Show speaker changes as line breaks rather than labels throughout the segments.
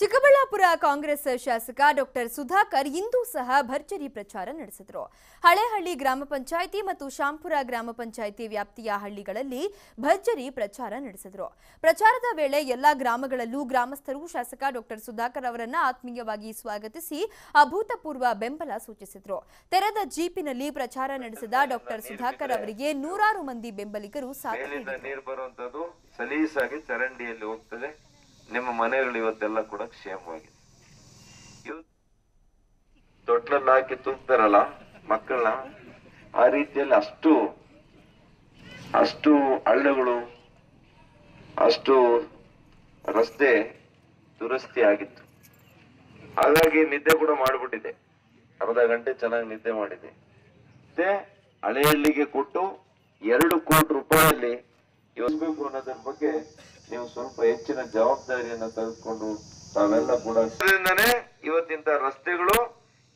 ಚಿಕ್ಕಬಳ್ಳಾಪುರ ಕಾಂಗ್ರೆಸ್ ಶಾಸಕ ಡಾಕ್ಟರ್ ಸುಧಾಕರ್ ಇಂದೂ ಸಹ ಭರ್ಜರಿ ಪ್ರಚಾರ ನಡೆಸಿದರು. ಹಳೆಹಳ್ಳಿ ಗ್ರಾಮ ಪಂಚಾಯಿತಿ ಮತ್ತು ಶಾಂಪುರ ಗ್ರಾಮ ಪಂಚಾಯಿತಿ ವ್ಯಾಪ್ತಿಯ ಹಳ್ಳಿಗಳಲ್ಲಿ ಭರ್ಜರಿ ಪ್ರಚಾರ ನಡೆಸಿದರು. ಪ್ರಚಾರದ ವೇಳೆ ಎಲ್ಲಾ ಗ್ರಾಮಗಳಲ್ಲೂ ಗ್ರಾಮಸ್ಥರು ಶಾಸಕ ಡಾಕ್ಟರ್ ಸುಧಾಕರ್ ಅವರನ್ನ ಆತ್ಮೀಯವಾಗಿ ಸ್ವಾಗತಿಸಿ ಅಭೂತಪೂರ್ವ ಬೆಂಬಲ ಸೂಚಿಸಿದರು. ತೆರೆದ ಜೀಪಿನಲ್ಲಿ ಪ್ರಚಾರ ನಡೆಸಿದ ಡಾಕ್ಟರ್ ಸುಧಾಕರ್ ಅವರಿಗೆ ನೂರಾರು ಮಂದಿ ಬೆಂಬಲಿಗರು ಸಾಥ್
ನೀರು ಬರುವಂತದ್ದು ಸಲೀಸಾಗಿ ಚರಂಡಿಯಲ್ಲಿ ಹೋಗ್ತದೆ. ನಿಮ್ಮ ಮನೆಗಳು ಇವತ್ತೆಲ್ಲ ಕೂಡ ಕ್ಷೇಮವಾಗಿದೆ. ತೊಟ್ಲಲ್ಲಿ ಹಾಕಿ ತೂಗ್ತಾರಲ್ಲ ಮಕ್ಕಳನ್ನ ಆ ರೀತಿಯಲ್ಲಿ ಅಷ್ಟು ಅಷ್ಟು ಹಳ್ಳಗಳು, ಅಷ್ಟು ರಸ್ತೆ ದುರಸ್ತಿ ಆಗಿತ್ತು. ಹಾಗಾಗಿ ನಿದ್ದೆ ಕೂಡ ಮಾಡಿಬಿಟ್ಟಿದೆ. ಅರ್ಧ ಗಂಟೆ ಚೆನ್ನಾಗಿ ನಿದ್ದೆ ಮಾಡಿದೆ. ಮತ್ತೆ ಹಳೆಯಲ್ಲಿಗೆ ಕೊಟ್ಟು ಎರಡು ಕೋಟಿ ರೂಪಾಯಲ್ಲಿ ಯೋಚಿಸಬೇಕು ಅನ್ನೋದ್ರ ಬಗ್ಗೆ ನೀವು ಸ್ವಲ್ಪ ಹೆಚ್ಚಿನ ಜವಾಬ್ದಾರಿಯನ್ನ ತೆಗೆದುಕೊಂಡು ತಾವೆಲ್ಲ ಕೂಡ ಇವತ್ತಿಂತ ರಸ್ತೆಗಳು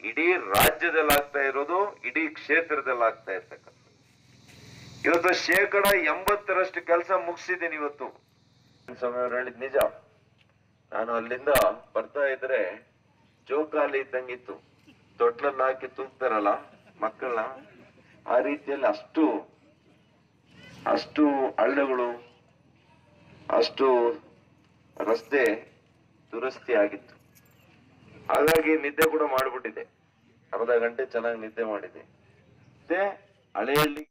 ಇಡೀ ರಾಜ್ಯದಲ್ಲಿ ಆಗ್ತಾ ಇರೋದು ಇಡೀ ಕ್ಷೇತ್ರದಲ್ಲಿ ಆಗ್ತಾ ಇರ್ತಕ್ಕಂಥ ಇವತ್ತು ಶೇಕಡ ಎಂಬತ್ತರಷ್ಟು ಕೆಲಸ ಮುಗಿಸಿದ್ದೀನಿ ಇವತ್ತು. ಸಮಯ ಹೇಳಿದ್ ನಿಜ. ನಾನು ಅಲ್ಲಿಂದ ಬರ್ತಾ ಇದ್ರೆ ಜೋಕಾಲಿ ಇದ್ದಂಗಿತ್ತು. ತೊಟ್ಲನ್ನ ಹಾಕಿ ತೂಗ್ತಾರಲ್ಲ ಮಕ್ಕಳನ್ನ. ಆ ರೀತಿಯಲ್ಲಿ ಅಷ್ಟು ಅಷ್ಟು ಹಳ್ಳಗಳು, ಅಷ್ಟು ರಸ್ತೆ ದುರಸ್ತಿ ಆಗಿತ್ತು ಹಾಗಾಗಿ ನಿದ್ದೆ ಕೂಡ ಮಾಡಿಬಿಟ್ಟಿದೆ. ಅರ್ಧ ಗಂಟೆ ಚೆನ್ನಾಗಿ ನಿದ್ದೆ ಮಾಡಿದೆ. ಮತ್ತೆ ಹಳೆಯಲ್ಲಿ